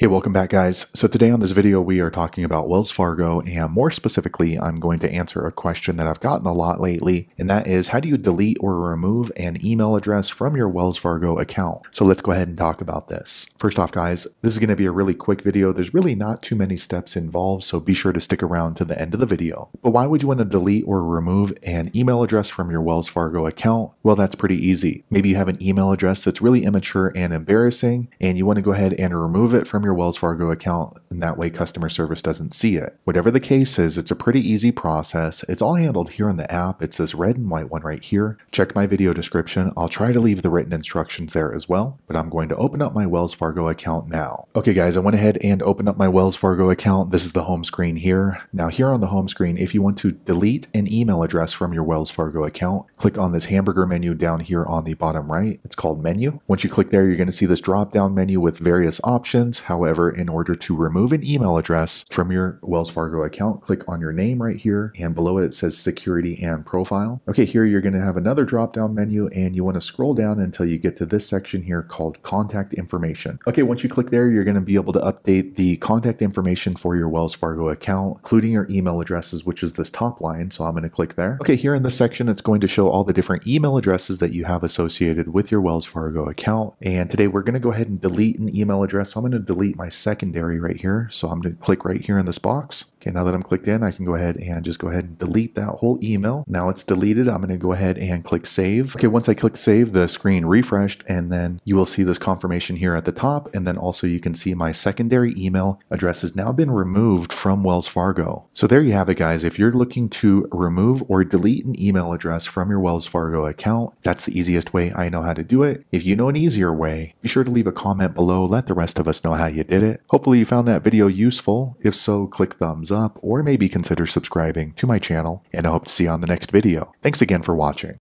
Hey, welcome back guys. So today on this video, we are talking about Wells Fargo and more specifically, I'm going to answer a question that I've gotten a lot lately, and that is how do you delete or remove an email address from your Wells Fargo account? So let's go ahead and talk about this. First off guys, this is going to be a really quick video. There's really not too many steps involved, so be sure to stick around to the end of the video. But why would you want to delete or remove an email address from your Wells Fargo account? Well, that's pretty easy. Maybe you have an email address that's really immature and embarrassing, and you want to go ahead and remove it from your your Wells Fargo account, and that way customer service doesn't see it. Whatever the case is, it's a pretty easy process. It's all handled here in the app. It's this red and white one right here. Check my video description. I'll try to leave the written instructions there as well, but I'm going to open up my Wells Fargo account now. Okay guys, I went ahead and opened up my Wells Fargo account. This is the home screen here. Now here on the home screen, if you want to delete an email address from your Wells Fargo account, click on this hamburger menu down here on the bottom right. It's called menu. Once you click there, you're going to see this drop down menu with various options. However, in order to remove an email address from your Wells Fargo account, click on your name right here and below it, it says security and profile. Okay, here you're going to have another drop down menu and you want to scroll down until you get to this section here called contact information. Okay, once you click there, you're going to be able to update the contact information for your Wells Fargo account, including your email addresses, which is this top line. So I'm going to click there. Okay, here in this section, it's going to show all the different email addresses that you have associated with your Wells Fargo account. And today we're going to go ahead and delete an email address. So I'm going to delete my secondary right here. So I'm going to click right here in this box. Okay, now that I'm clicked in, I can go ahead and just go ahead and delete that whole email. Now it's deleted. I'm going to go ahead and click save. Okay, once I click save, the screen refreshed and then you will see this confirmation here at the top. And then also you can see my secondary email address has now been removed from Wells Fargo. So there you have it, guys. If you're looking to remove or delete an email address from your Wells Fargo account, that's the easiest way I know how to do it. If you know an easier way, be sure to leave a comment below. Let the rest of us know how you did it. Hopefully you found that video useful. If so, click thumbs up or maybe consider subscribing to my channel and I hope to see you on the next video. Thanks again for watching.